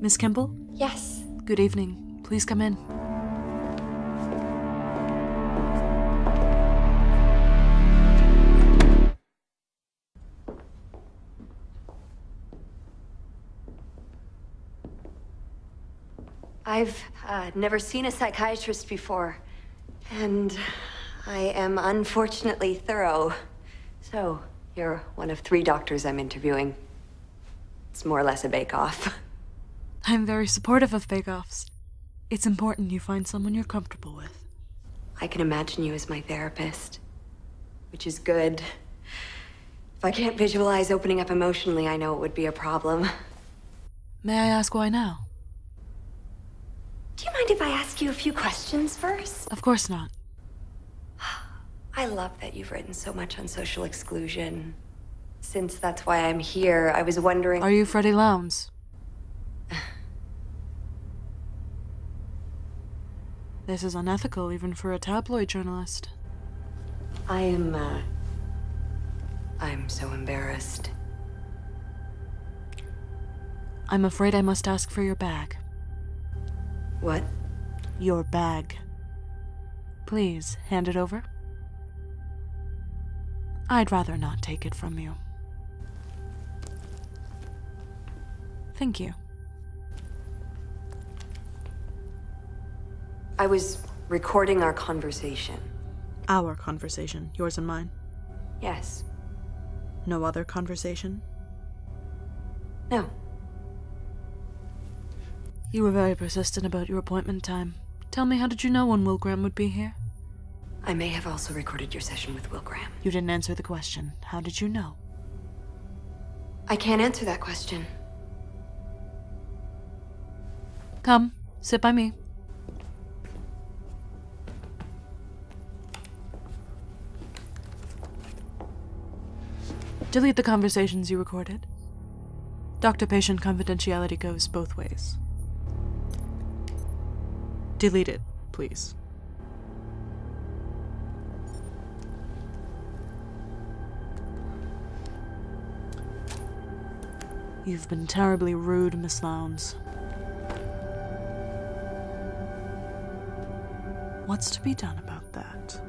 Miss Kimball? Yes. Good evening. Please come in. I've uh, never seen a psychiatrist before, and I am unfortunately thorough. So, you're one of three doctors I'm interviewing. It's more or less a bake-off. I'm very supportive of bake-offs. It's important you find someone you're comfortable with. I can imagine you as my therapist, which is good. If I can't visualize opening up emotionally, I know it would be a problem. May I ask why now? Do you mind if I ask you a few questions first? Of course not. I love that you've written so much on social exclusion. Since that's why I'm here, I was wondering. Are you Freddie Lounds? This is unethical even for a tabloid journalist. I am, uh. I'm so embarrassed. I'm afraid I must ask for your bag. What? Your bag. Please, hand it over. I'd rather not take it from you. Thank you. I was recording our conversation. Our conversation, yours and mine. Yes. No other conversation? No. You were very persistent about your appointment time. Tell me, how did you know when Will Graham would be here? I may have also recorded your session with Will Graham. You didn't answer the question. How did you know? I can't answer that question. Come, sit by me. Delete the conversations you recorded. Doctor patient confidentiality goes both ways. Delete it, please. You've been terribly rude, Miss Lounds. What's to be done about that?